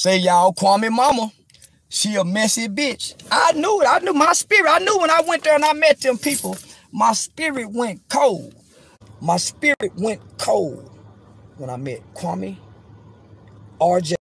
Say y'all, Kwame Mama, she a messy bitch. I knew it. I knew my spirit. I knew when I went there and I met them people, my spirit went cold. My spirit went cold when I met Kwame, RJ.